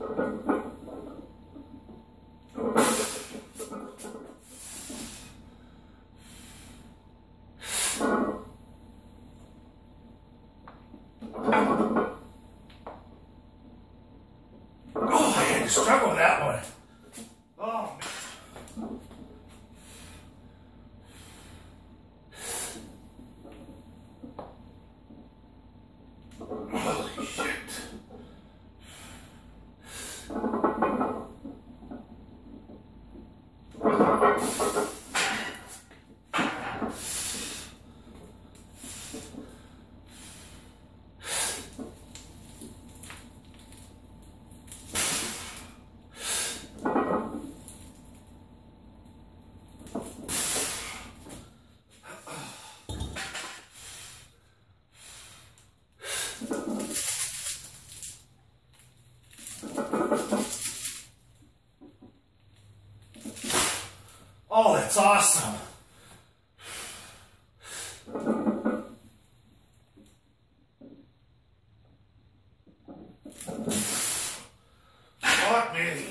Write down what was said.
Oh, struggle with that one. Oh, Holy shit. Oh, that's awesome. Fuck me.